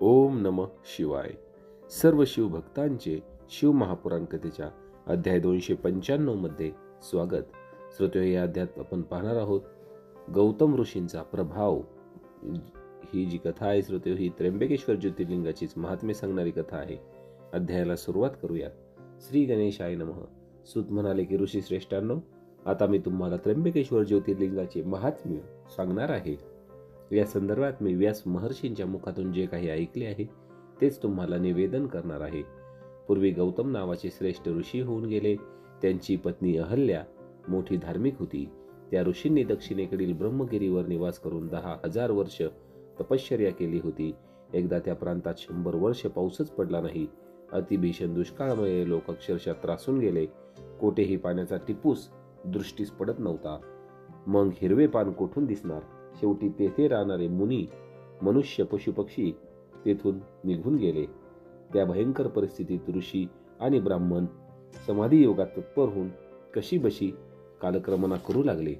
ओम नम शिवाय. सर्व शिवभक्तांचे शिव महापुराण कथेच्या अध्याय दोनशे पंच्याण्णवमध्ये स्वागत. श्रोतो हो, या अध्यायात आपण पाहणार आहोत. गौतम ऋषींचा प्रभाव. ही जी कथा आहे श्रोते हो, ही त्र्यंबकेश्वर ज्योतिर्लिंगाचीच महात्म्य सांगणारी कथा आहे. अध्यायाला सुरुवात करूया श्री गणेशाय नमः. सूत म्हणाले की ऋषी श्रेष्ठांनो आता मी तुम्हाला त्र्यंबकेश्वर ज्योतिर्लिंगाचे महात्म्य सांगणार आहे. या संदर्भात मी व्यास महर्षींच्या मुखातून जे काही ऐकले आहे तेच तुम्हाला निवेदन करणार आहे. पूर्वी गौतम नावाचे श्रेष्ठ ऋषी होऊन गेले. त्यांची पत्नी अहल्या मोठी धार्मिक होती. त्या ऋषींनी दक्षिणेकडील ब्रह्मगिरीवर निवास करून दहा हजार वर्ष तपश्चर्या केली होती. एकदा त्या प्रांतात शंभर वर्ष पाऊसच पडला नाही. अतिभीषण दुष्काळामुळे लोक अक्षरशः त्रासून गेले. कोठेही पाण्याचा टिपूस दृष्टीस पडत नव्हता. मग हिरवे पान कोठून दिसणार? शेवटी तेथे राहणारे मुनी मनुष्य पशुपक्षी तेथून निघून गेले. त्या भयंकर परिस्थितीत ऋषी आणि ब्राह्मण समाधी योगात तत्पर होऊन कशी बशी कालक्रमणा करू लागले.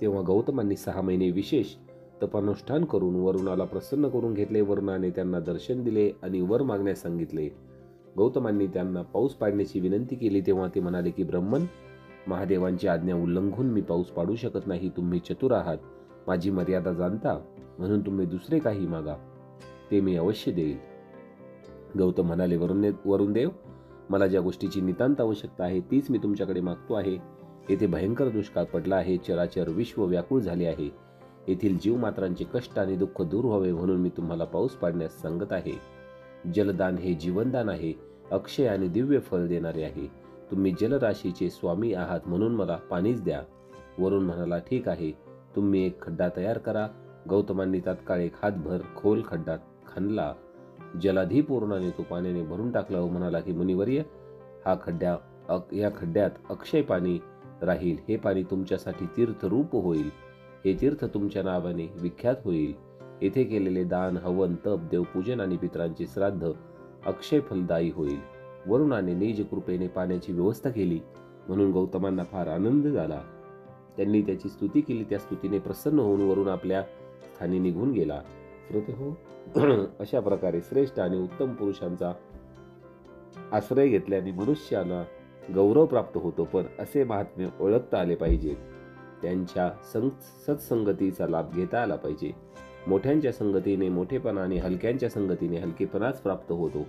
तेव्हा गौतमांनी सहा महिने विशेष तपानुष्ठान करून वरुणाला प्रसन्न करून घेतले. वरुणाने त्यांना दर्शन दिले आणि वर मागण्यास सांगितले. गौतमांनी त्यांना पाऊस पाडण्याची विनंती केली. तेव्हा ते म्हणाले की ब्रह्मन महादेवांची आज्ञा उल्लंघून मी पाऊस पाडू शकत नाही. तुम्ही चतुर आहात. माझी मर्यादा जाणता म्हणून तुम्ही दुसरे काही मागा ते मी अवश्य देईल. गौतम म्हणाले वरुण वरुण देव मला ज्या गोष्टीची नितांत आवश्यकता आहे तीच मी तुमच्याकडे मागतो आहे. येथे भयंकर दुष्काळ पडला आहे चराचर विश्व व्याकुळ झाले आहे. येथील जीवमात्रांचे कष्ट आणि दुःख दूर व्हावे म्हणून मी तुम्हाला पाऊस पाडण्यास सांगत आहे. जलदान हे जीवनदान आहे अक्षय आणि दिव्य फल देणारे आहे. तुम्ही जलराशीचे स्वामी आहात म्हणून मला पाणीच द्या. वरुण म्हणाला ठीक आहे. तुम्ही एक खड्डा तयार करा. गौतमांनी तात्काळ एक हातभर खोल खड्डा खणला. जलाधी पूर्णाने तो पाण्याने भरून टाकला व म्हणाला की मुनिवर्य हा खड्ड्या अक, या खड्ड्यात अक्षय पाणी राहील. हे पाणी तुमच्यासाठी तीर्थरूप होईल. हे तीर्थ तुमच्या नावाने विख्यात होईल. येथे केलेले दान हवन तप देवपूजन आणि पित्रांचे श्राद्ध अक्षय फलदायी होईल. वरुणाने निज कृपेने पाण्याची व्यवस्था केली. म्हणून गौतमांना फार आनंद झाला. त्यांनी त्याची स्तुती केली त्या स्तुतीने प्रसन्न होऊन वरून आपल्या स्थानी निघून गेला. श्रोते हो अशा प्रकारे श्रेष्ठ आणि उत्तम पुरुषांचा आश्रय घेतल्याने मनुष्याला गौरव प्राप्त होतो पण असे महात्म्य ओळखता आले पाहिजे. त्यांच्या संग सत्संगतीचा लाभ घेता आला पाहिजे. मोठ्यांच्या संगतीने मोठेपणा आणि हलक्यांच्या संगतीने हलकेपणाच प्राप्त होतो.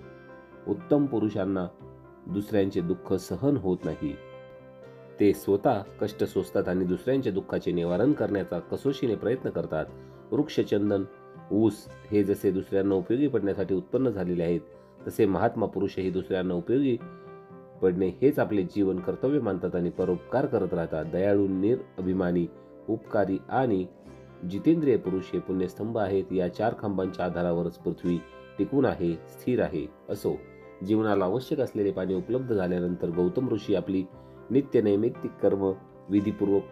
उत्तम पुरुषांना दुसऱ्यांचे दुःख सहन होत नाही. ते स्वतः कष्ट सोसतात आणि दुसऱ्यांच्या दुःखाचे निवारण करण्याचा कसोशीने प्रयत्न करतात. वृक्षचंदन ऊस हे जसे दुसऱ्यांना उपयोगी पडण्यासाठी उत्पन्न झालेले आहेत तसे महात्मा पुरुषही दुसऱ्यांना उपयोगी पडणे हेच आपले जीवन कर्तव्य मानतात आणि परोपकार करत राहतात. दयाळू निर अभिमानी उपकारी आणि जितेंद्रिय पुरुष हे पुण्यस्तंभ आहेत. या चार खांबांच्या आधारावरच पृथ्वी टिकून आहे स्थिर आहे असो. जीवनाला आवश्यक असलेले पाणी उपलब्ध झाल्यानंतर गौतम ऋषी आपली नित्य नैमित्तिक कर्म विधीपूर्वक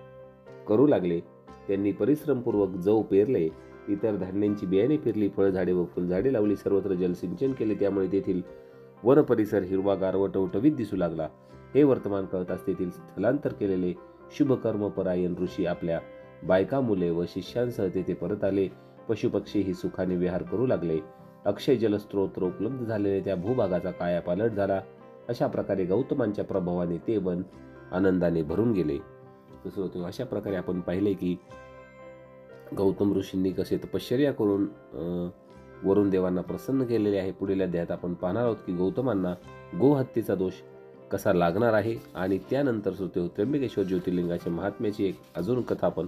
करू लागले. त्यांनी परिश्रमपूर्वक जव पेरले. इतर धान्यांची बियाणे पेरली फळझाडे व फुलझाडे लावली. सर्वत्र जलसिंचन केले. त्यामुळे तेथील वन परिसर हिरवागार व टवटवीत दिसू लागला. हे वर्तमान कळताच तेथील स्थलांतर केलेले शुभकर्मपरायण ऋषी आपल्या बायका मुले व शिष्यांसह तेथे परत आले. पशुपक्षी ही सुखाने विहार करू लागले. अक्षय जलस्त्रोत्र उपलब्ध झालेले. त्या भूभागाचा कायापालट झाला. अशा प्रकारे गौतमांच्या प्रभावाने ते वन आनंदाने भरून गेले. तसं होतं. अशा प्रकारे आपण पाहिले की गौतम ऋषींनी कसे तपश्चर्या करून वरुण देवांना प्रसन्न केलेले आहे. पुढील अध्यायात आपण पाहणार आहोत की गौतमांना गोहत्येचा दोष कसा लागणार आहे आणि त्यानंतर श्रोते त्र्यंबकेश्वर ज्योतिर्लिंगाच्या महात्म्याची एक अजून कथा आपण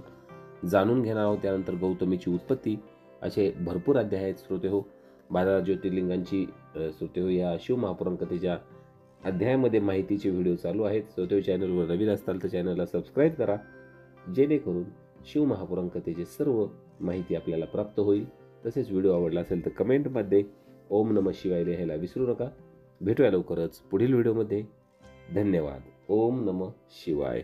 जाणून घेणार आहोत. त्यानंतर गौतमीची उत्पत्ती असे भरपूर अध्याय आहेत. श्रोते हो बारा ज्योतिर्लिंगांची श्रोते हो या शिवमहापुराण कथेच्या अध्यायामध्ये माहितीचे व्हिडिओ चालू आहेत. सो तो चॅनलवर नवीन असताल तर चॅनलला सबस्क्राईब करा. जेणेकरून शिवमहापुराण कथेचे सर्व माहिती आपल्याला प्राप्त होईल. तसेच व्हिडिओ आवडला असेल तर कमेंटमध्ये ओम नम शिवाय लिहायला विसरू नका. भेटूया लवकरच पुढील व्हिडिओमध्ये. धन्यवाद. ओम नम शिवाय.